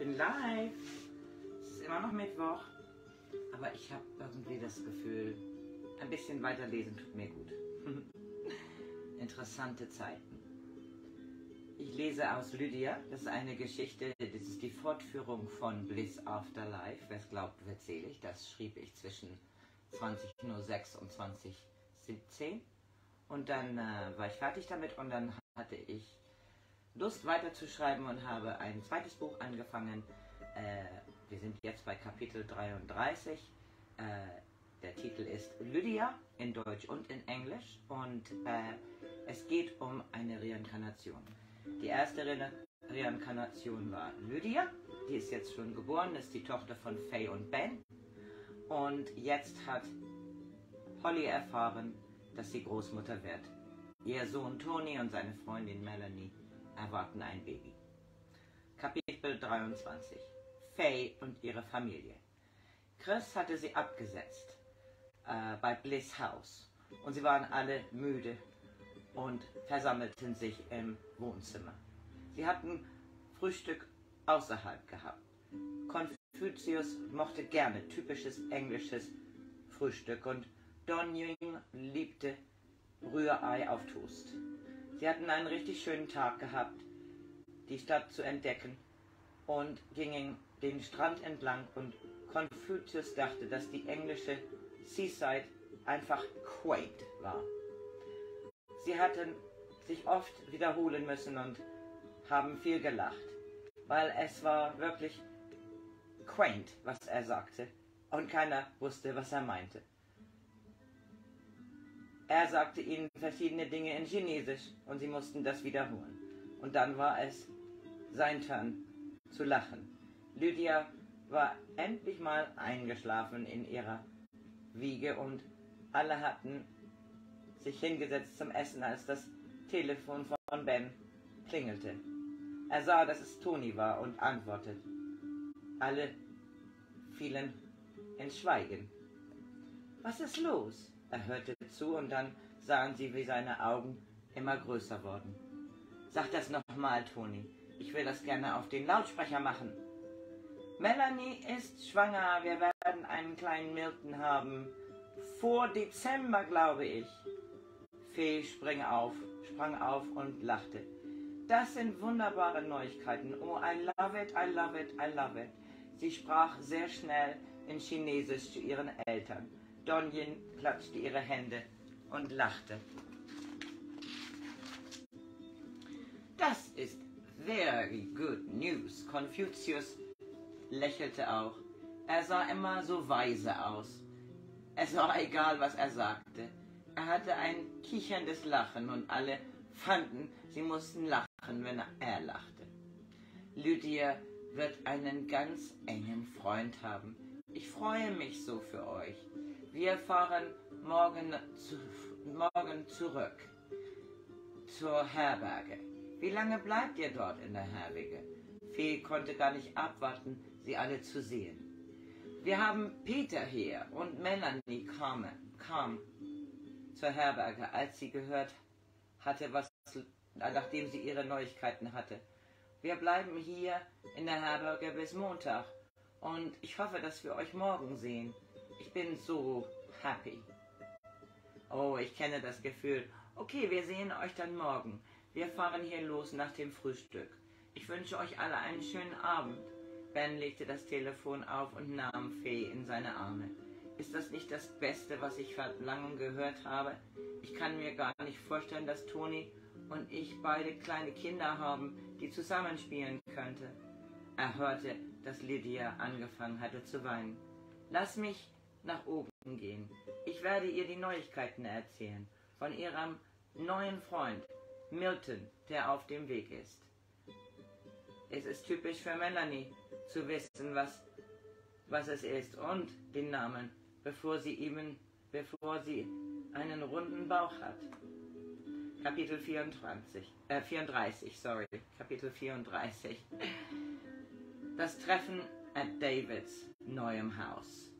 bin live. Es ist immer noch Mittwoch. Aber ich habe irgendwie das Gefühl, ein bisschen weiterlesen tut mir gut. Interessante Zeiten. Ich lese aus Lydia. Das ist eine Geschichte, das ist die Fortführung von Bliss Afterlife. Wer es glaubt, wird selig. Das schrieb ich zwischen 20.06 und 2017. Und dann äh, war ich fertig damit und dann hatte ich Lust weiterzuschreiben und habe ein zweites Buch angefangen. Äh, wir sind jetzt bei Kapitel 33. Äh, der Titel ist Lydia in Deutsch und in Englisch und äh, es geht um eine Reinkarnation. Die erste Re Reinkarnation war Lydia, die ist jetzt schon geboren, ist die Tochter von Faye und Ben. Und jetzt hat Holly erfahren, dass sie Großmutter wird. Ihr Sohn Tony und seine Freundin Melanie erwarten ein Baby. Kapitel 23 Faye und ihre Familie. Chris hatte sie abgesetzt äh, bei Bliss House und sie waren alle müde und versammelten sich im Wohnzimmer. Sie hatten Frühstück außerhalb gehabt. Confucius mochte gerne typisches englisches Frühstück und Don Ying liebte Rührei auf Toast. Sie hatten einen richtig schönen Tag gehabt, die Stadt zu entdecken und gingen den Strand entlang und Confucius dachte, dass die englische Seaside einfach quaint war. Sie hatten sich oft wiederholen müssen und haben viel gelacht, weil es war wirklich quaint, was er sagte, und keiner wusste, was er meinte. Er sagte ihnen verschiedene Dinge in Chinesisch und sie mussten das wiederholen. Und dann war es sein Turn zu lachen. Lydia war endlich mal eingeschlafen in ihrer Wiege und alle hatten sich hingesetzt zum Essen, als das Telefon von Ben klingelte. Er sah, dass es Toni war und antwortete. Alle fielen ins Schweigen. Was ist los? Er hörte zu und dann sahen sie, wie seine Augen immer größer wurden. Sag das nochmal, Toni. Ich will das gerne auf den Lautsprecher machen. Melanie ist schwanger. Wir werden einen kleinen Milton haben. Vor Dezember, glaube ich. Fee sprang auf, sprang auf und lachte. Das sind wunderbare Neuigkeiten. Oh, I love it, I love it, I love it. Sie sprach sehr schnell in Chinesisch zu ihren Eltern. Donjen klatschte ihre Hände und lachte. Das ist very good news. Confucius lächelte auch. Er sah immer so weise aus. Es war egal, was er sagte. Er hatte ein kicherndes Lachen und alle fanden, sie mussten lachen, wenn er lachte. Lydia wird einen ganz engen Freund haben. Ich freue mich so für euch. Wir fahren morgen, zu, morgen zurück zur Herberge. Wie lange bleibt ihr dort in der Herberge? Fee konnte gar nicht abwarten, sie alle zu sehen. Wir haben Peter hier und Melanie kam, kam zur Herberge, als sie gehört hatte, was, nachdem sie ihre Neuigkeiten hatte. Wir bleiben hier in der Herberge bis Montag und ich hoffe, dass wir euch morgen sehen. Ich bin so happy. Oh, ich kenne das Gefühl. Okay, wir sehen euch dann morgen. Wir fahren hier los nach dem Frühstück. Ich wünsche euch alle einen schönen Abend. Ben legte das Telefon auf und nahm Fee in seine Arme. Ist das nicht das Beste, was ich seit langem gehört habe? Ich kann mir gar nicht vorstellen, dass Toni und ich beide kleine Kinder haben, die zusammenspielen könnte. Er hörte, dass Lydia angefangen hatte zu weinen. Lass mich nach oben gehen. Ich werde ihr die Neuigkeiten erzählen von ihrem neuen Freund Milton, der auf dem Weg ist. Es ist typisch für Melanie zu wissen, was, was es ist und den Namen, bevor sie eben, bevor sie einen runden Bauch hat. Kapitel 24, äh 34, sorry, Kapitel 34. Das Treffen at Davids neuem Haus.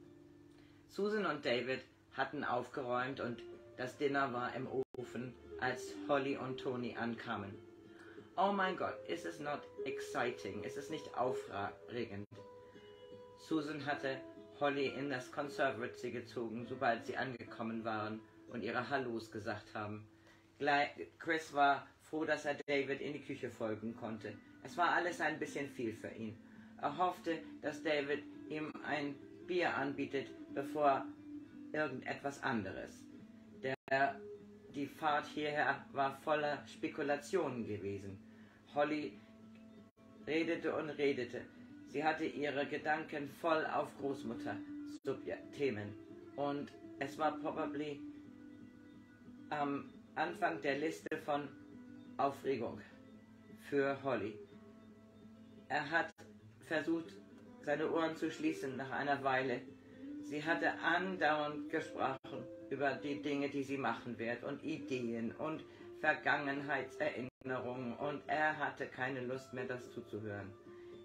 Susan und David hatten aufgeräumt und das Dinner war im Ofen, als Holly und Tony ankamen. Oh mein Gott, ist es not exciting? Ist es nicht aufregend? Susan hatte Holly in das Conservatory gezogen, sobald sie angekommen waren und ihre Hallos gesagt haben. Chris war froh, dass er David in die Küche folgen konnte. Es war alles ein bisschen viel für ihn. Er hoffte, dass David ihm ein Bier anbietet, bevor irgendetwas anderes. Der, die Fahrt hierher war voller Spekulationen gewesen. Holly redete und redete. Sie hatte ihre Gedanken voll auf Großmutter-Themen. Und es war probably am Anfang der Liste von Aufregung für Holly. Er hat versucht, seine Ohren zu schließen nach einer Weile. Sie hatte andauernd gesprochen über die Dinge, die sie machen wird und Ideen und Vergangenheitserinnerungen und er hatte keine Lust mehr, das zuzuhören.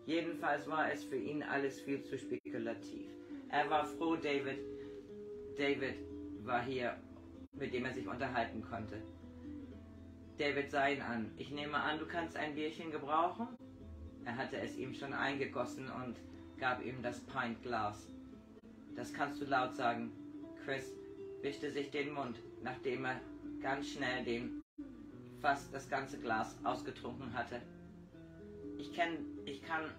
Jedenfalls war es für ihn alles viel zu spekulativ. Er war froh, David, David war hier, mit dem er sich unterhalten konnte. David sah ihn an. Ich nehme an, du kannst ein Bierchen gebrauchen? Er hatte es ihm schon eingegossen und gab ihm das Pintglas. Das kannst du laut sagen. Chris wischte sich den Mund, nachdem er ganz schnell den fast das ganze Glas ausgetrunken hatte. Ich kenn, ich kann,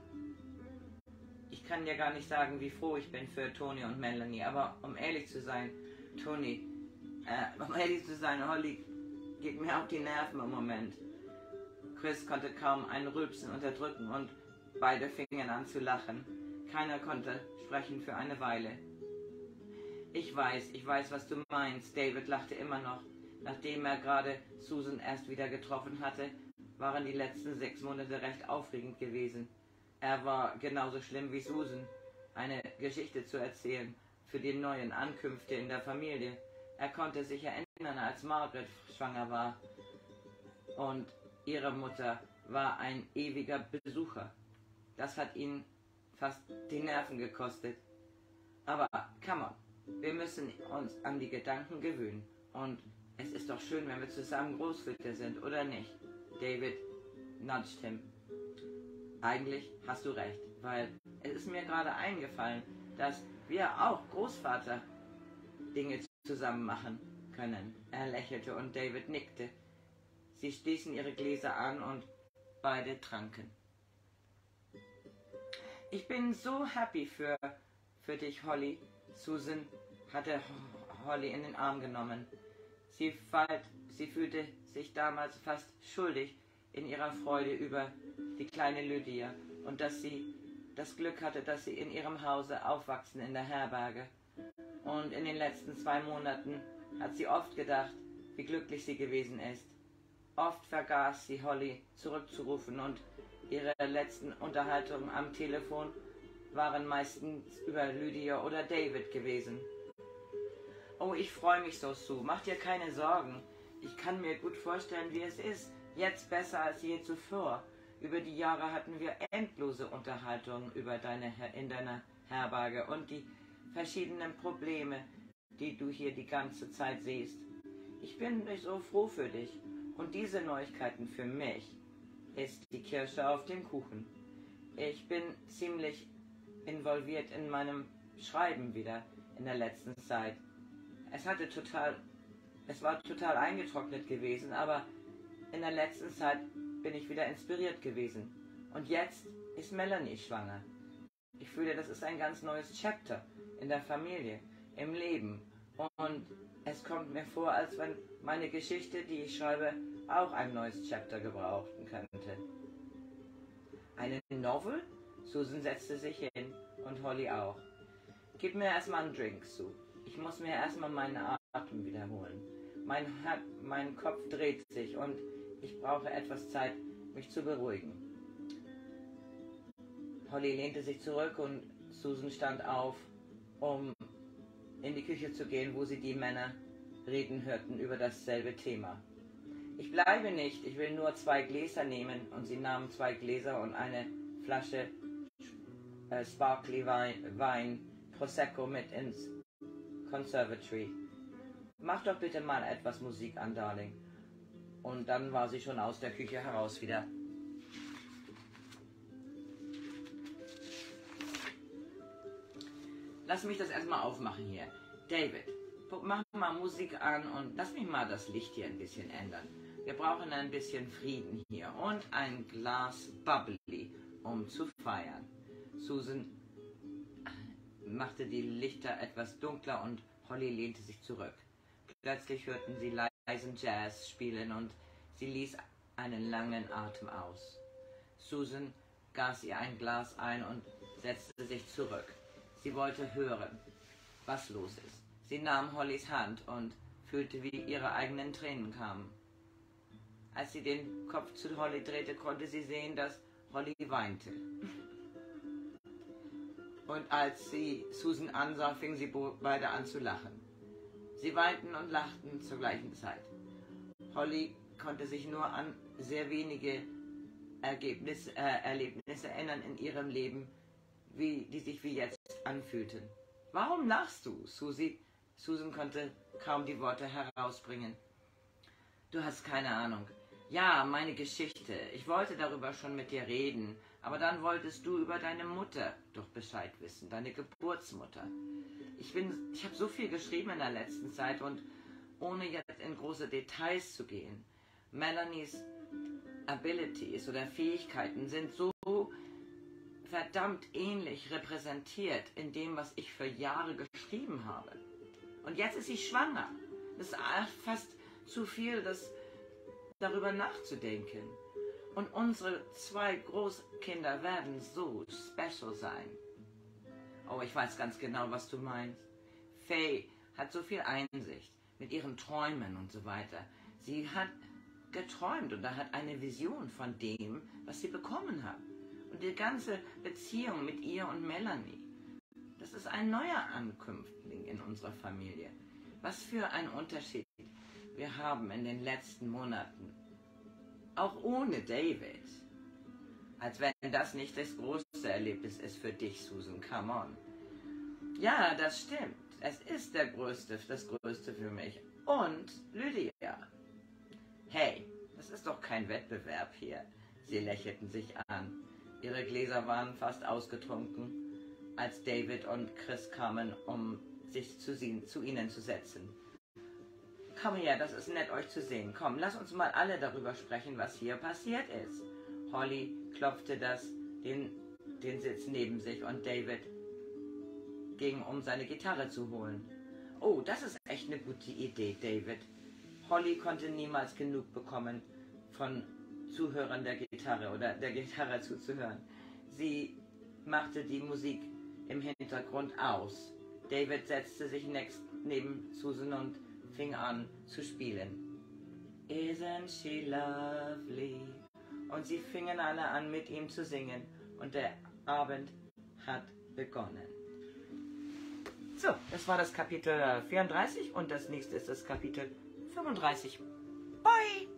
ich kann dir gar nicht sagen, wie froh ich bin für Tony und Melanie, aber um ehrlich zu sein, Tony, äh, um ehrlich zu sein, Holly geht mir auf die Nerven im Moment. Chris konnte kaum ein Rülpsen unterdrücken und beide fingen an zu lachen. Keiner konnte sprechen für eine Weile. Ich weiß, ich weiß, was du meinst. David lachte immer noch. Nachdem er gerade Susan erst wieder getroffen hatte, waren die letzten sechs Monate recht aufregend gewesen. Er war genauso schlimm wie Susan, eine Geschichte zu erzählen für die neuen Ankünfte in der Familie. Er konnte sich erinnern, als Margaret schwanger war und ihre Mutter war ein ewiger Besucher. Das hat ihn fast die Nerven gekostet. Aber, come on, wir müssen uns an die Gedanken gewöhnen. Und es ist doch schön, wenn wir zusammen Großväter sind, oder nicht? David nudged him. Eigentlich hast du recht, weil es ist mir gerade eingefallen, dass wir auch Großvater Dinge zusammen machen können. Er lächelte und David nickte. Sie stießen ihre Gläser an und beide tranken. Ich bin so happy für, für dich, Holly. Susan hatte Holly in den Arm genommen. Sie, falt, sie fühlte sich damals fast schuldig in ihrer Freude über die kleine Lydia und dass sie das Glück hatte, dass sie in ihrem Hause aufwachsen in der Herberge. Und in den letzten zwei Monaten hat sie oft gedacht, wie glücklich sie gewesen ist. Oft vergaß sie Holly zurückzurufen und ihre letzten Unterhaltungen am Telefon waren meistens über Lydia oder David gewesen. Oh, ich freue mich so, Sue. Mach dir keine Sorgen. Ich kann mir gut vorstellen, wie es ist. Jetzt besser als je zuvor. Über die Jahre hatten wir endlose Unterhaltungen über deine, in deiner Herberge und die verschiedenen Probleme, die du hier die ganze Zeit siehst. Ich bin so froh für dich und diese Neuigkeiten für mich ist die Kirsche auf dem Kuchen. Ich bin ziemlich involviert in meinem Schreiben wieder in der letzten Zeit. Es hatte total, es war total eingetrocknet gewesen, aber in der letzten Zeit bin ich wieder inspiriert gewesen. Und jetzt ist Melanie schwanger. Ich fühle, das ist ein ganz neues Chapter in der Familie, im Leben. Und es kommt mir vor, als wenn meine Geschichte, die ich schreibe, auch ein neues Chapter gebrauchen könnte. Eine Novel? Susan setzte sich hin und Holly auch. Gib mir erstmal einen Drink, Sue. Ich muss mir erstmal meinen Atem wiederholen. Mein, mein Kopf dreht sich und ich brauche etwas Zeit, mich zu beruhigen. Holly lehnte sich zurück und Susan stand auf, um in die Küche zu gehen, wo sie die Männer reden hörten über dasselbe Thema. Ich bleibe nicht, ich will nur zwei Gläser nehmen. Und sie nahmen zwei Gläser und eine Flasche äh, Sparkly Wein, Wein Prosecco mit ins Conservatory. Mach doch bitte mal etwas Musik an, Darling. Und dann war sie schon aus der Küche heraus wieder. Lass mich das erstmal aufmachen hier. David, mach mal Musik an und lass mich mal das Licht hier ein bisschen ändern. Wir brauchen ein bisschen Frieden hier und ein Glas Bubbly, um zu feiern. Susan machte die Lichter etwas dunkler und Holly lehnte sich zurück. Plötzlich hörten sie leisen Jazz spielen und sie ließ einen langen Atem aus. Susan gaß ihr ein Glas ein und setzte sich zurück. Sie wollte hören, was los ist. Sie nahm Hollys Hand und fühlte, wie ihre eigenen Tränen kamen. Als sie den Kopf zu Holly drehte, konnte sie sehen, dass Holly weinte. Und als sie Susan ansah, fingen sie beide an zu lachen. Sie weinten und lachten zur gleichen Zeit. Holly konnte sich nur an sehr wenige Ergebnis, äh, Erlebnisse erinnern in ihrem Leben, wie, die sich wie jetzt anfühlten. Warum lachst du, Susi? Susan konnte kaum die Worte herausbringen. Du hast keine Ahnung. Ja, meine Geschichte. Ich wollte darüber schon mit dir reden, aber dann wolltest du über deine Mutter doch Bescheid wissen, deine Geburtsmutter. Ich bin, ich habe so viel geschrieben in der letzten Zeit und ohne jetzt in große Details zu gehen, Melanies Abilities oder Fähigkeiten sind so verdammt ähnlich repräsentiert in dem, was ich für Jahre geschrieben habe. Und jetzt ist sie schwanger. Das ist fast zu viel, das darüber nachzudenken. Und unsere zwei Großkinder werden so special sein. Oh, ich weiß ganz genau, was du meinst. Faye hat so viel Einsicht mit ihren Träumen und so weiter. Sie hat geträumt und er hat eine Vision von dem, was sie bekommen hat. Und die ganze Beziehung mit ihr und Melanie, das ist ein neuer Ankünfting in unserer Familie. Was für ein Unterschied wir haben in den letzten Monaten. Auch ohne David. Als wenn das nicht das größte Erlebnis ist für dich, Susan. Come on. Ja, das stimmt. Es ist der größte, das größte für mich. Und Lydia. Hey, das ist doch kein Wettbewerb hier. Sie lächelten sich an. Ihre Gläser waren fast ausgetrunken, als David und Chris kamen, um sich zu, sie, zu ihnen zu setzen. Komm her, das ist nett, euch zu sehen. Komm, lass uns mal alle darüber sprechen, was hier passiert ist. Holly klopfte das, den, den Sitz neben sich und David ging, um seine Gitarre zu holen. Oh, das ist echt eine gute Idee, David. Holly konnte niemals genug bekommen von Zuhörern der Gitarre oder der Gitarre zuzuhören. Sie machte die Musik im Hintergrund aus. David setzte sich neben Susan und fing an zu spielen. Isn't she lovely? Und sie fingen alle an mit ihm zu singen und der Abend hat begonnen. So, das war das Kapitel 34 und das nächste ist das Kapitel 35. Bye!